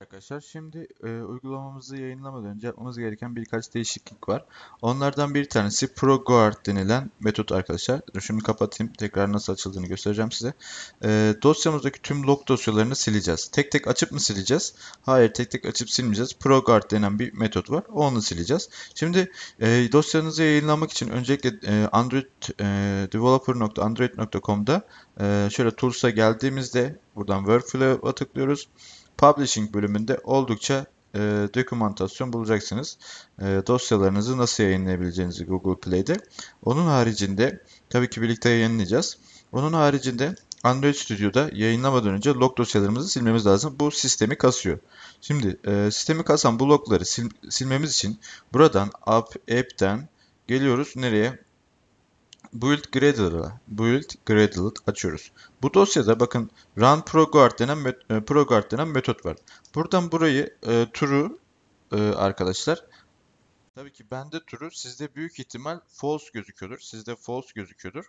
Arkadaşlar şimdi e, uygulamamızı yayınlamadan önce yapmamız gereken birkaç değişiklik var. Onlardan bir tanesi ProGuard denilen metot arkadaşlar. Dur Şunu kapatayım. Tekrar nasıl açıldığını göstereceğim size. E, dosyamızdaki tüm log dosyalarını sileceğiz. Tek tek açıp mı sileceğiz? Hayır tek tek açıp silmeyeceğiz. ProGuard denen bir metot var. Onu sileceğiz. Şimdi e, dosyanızı yayınlamak için öncelikle e, Android e, developer.android.com'da e, şöyle Tools'a geldiğimizde buradan Workflow'a tıklıyoruz. Publishing bölümünde oldukça e, dokümantasyon bulacaksınız. E, dosyalarınızı nasıl yayınlayabileceğinizi Google Play'de. Onun haricinde tabii ki birlikte yayınlayacağız. Onun haricinde Android Studio'da yayınlamadan önce log dosyalarımızı silmemiz lazım. Bu sistemi kasıyor. Şimdi e, sistemi kasan bu logları sil, silmemiz için buradan app, app'ten geliyoruz nereye? Build Gradle'a Build Gradle açıyoruz. Bu dosyada bakın Run ProGuard denen, met- ProGuard denen metot var. Buradan burayı e, true e, arkadaşlar. Tabii ki bende true, sizde büyük ihtimal false gözüküyordur. Sizde false gözüküyordur.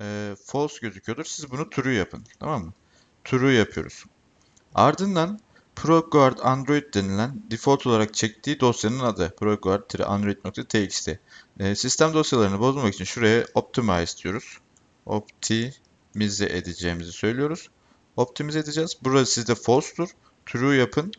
E, false gözüküyordur. Siz bunu true yapın. Tamam mı? True yapıyoruz. Ardından ProGuard Android denilen default olarak çektiği dosyanın adı ProGuard-android.txt. E, sistem dosyalarını bozmamak için şuraya optimize diyoruz. Optimize edeceğimizi söylüyoruz. Optimize edeceğiz. Burası sizde false'tur. True yapın.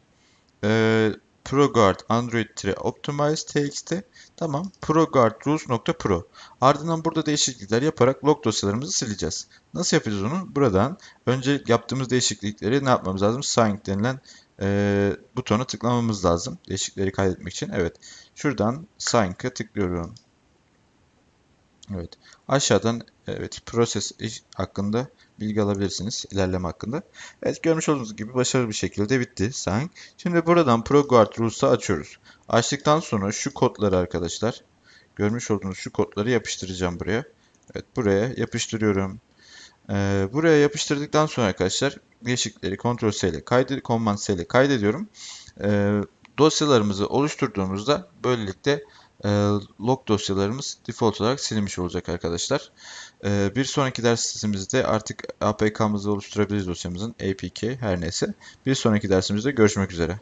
E, ProGuard Android-optimize txt. Tamam. ProGuard rules.pro. Ardından burada değişiklikler yaparak log dosyalarımızı sileceğiz. Nasıl yapacağız onu? Buradan önce yaptığımız değişiklikleri ne yapmamız lazım? Sign denilen e, butona tıklamamız lazım. Değişiklikleri kaydetmek için. Evet. Şuradan Sign'a tıklıyorum. Evet. Aşağıdan evet proses hakkında bilgi alabilirsiniz. ilerleme hakkında. Evet görmüş olduğunuz gibi başarılı bir şekilde bitti Sign. Şimdi buradan ProGuard Rules'ı açıyoruz. Açtıktan sonra şu kodları arkadaşlar görmüş olduğunuz şu kodları yapıştıracağım buraya. Evet buraya yapıştırıyorum. Ee, buraya yapıştırdıktan sonra arkadaşlar değişiklikleri Ctrl S ile kaydet, Command S ile kaydediyorum. Ee, dosyalarımızı oluşturduğumuzda böylelikle e, log dosyalarımız default olarak silinmiş olacak arkadaşlar. E, bir sonraki dersimizde artık APK'mızı oluşturabiliriz dosyamızın APK her neyse. Bir sonraki dersimizde görüşmek üzere.